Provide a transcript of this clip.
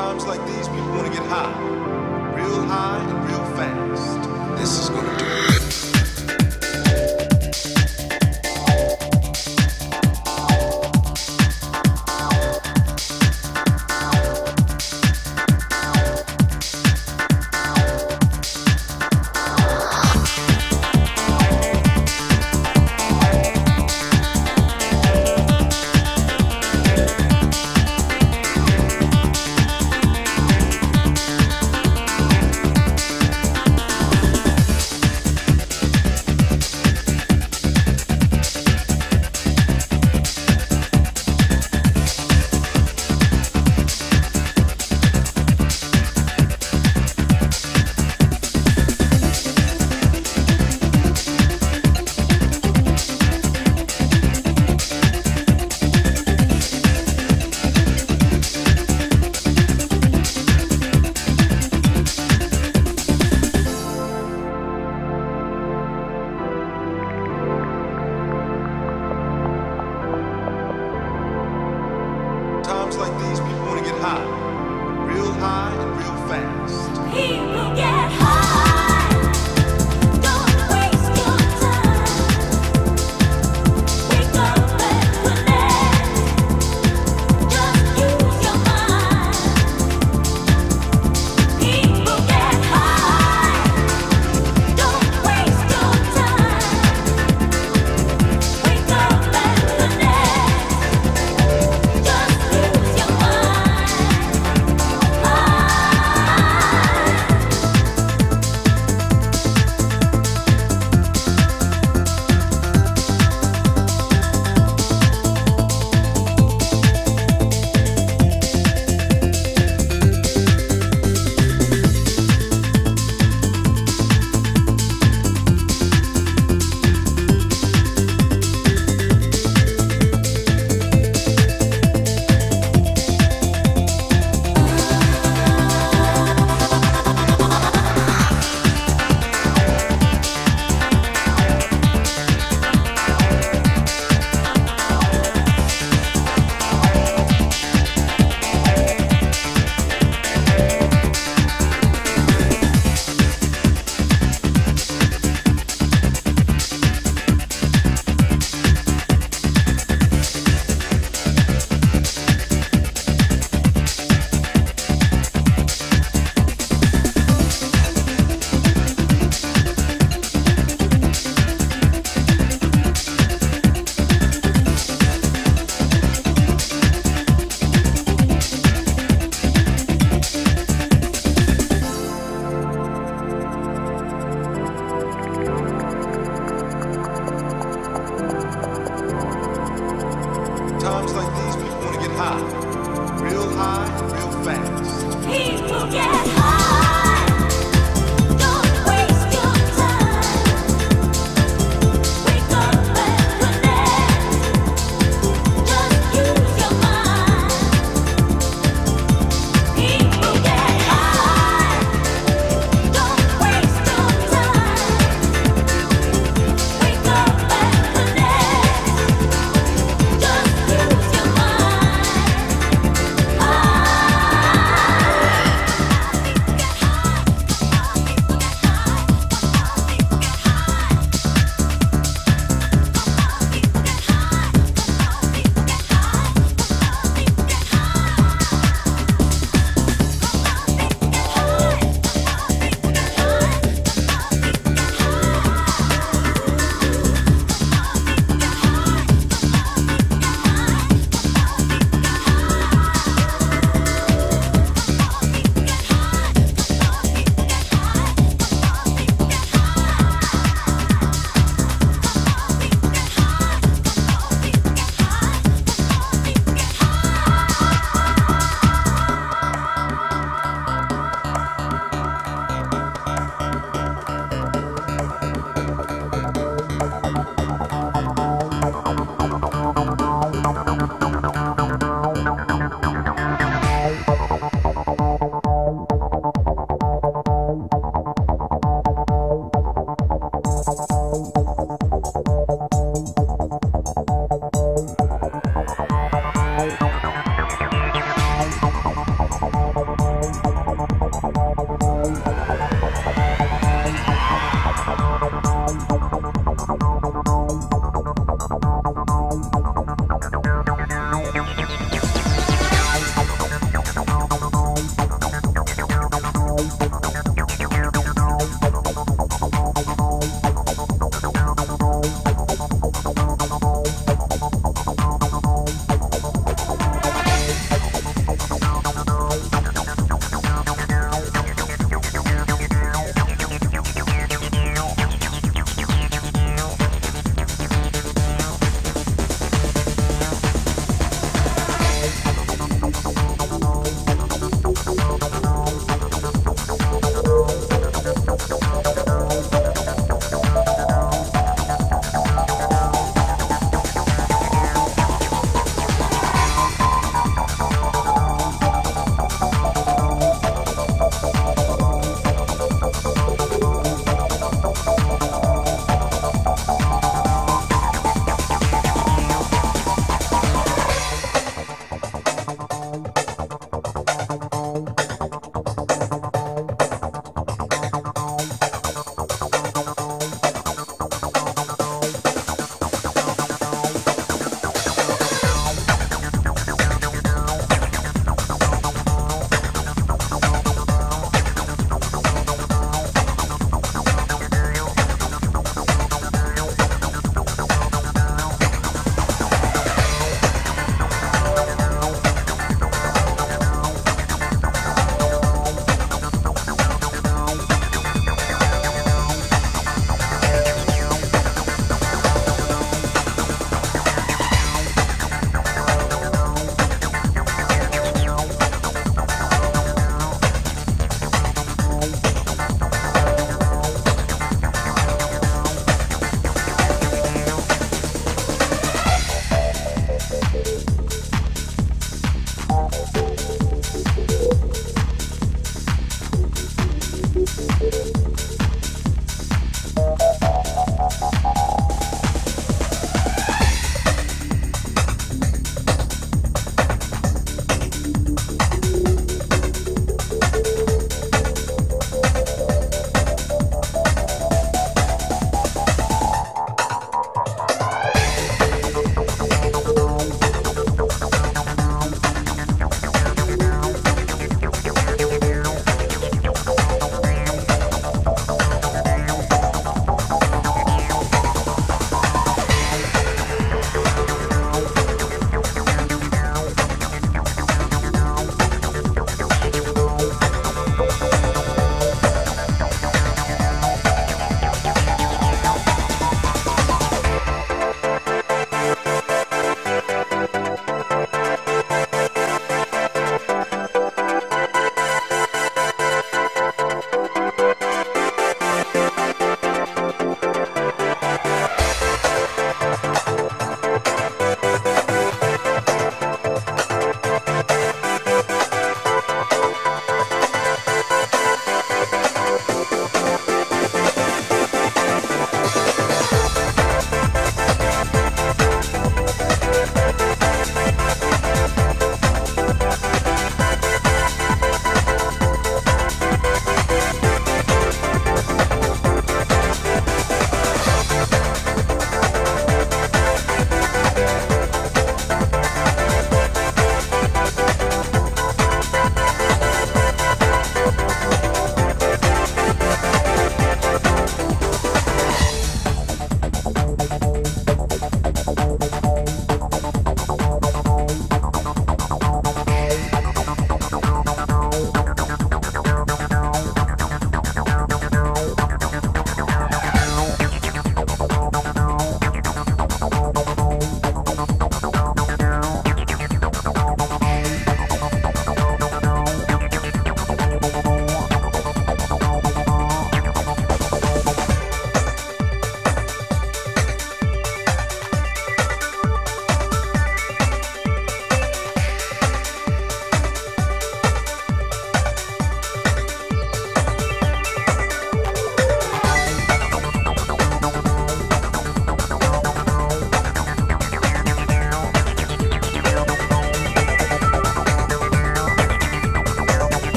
times like these, people want to get high. Real high and real fast. This is gonna do it. high and real fast.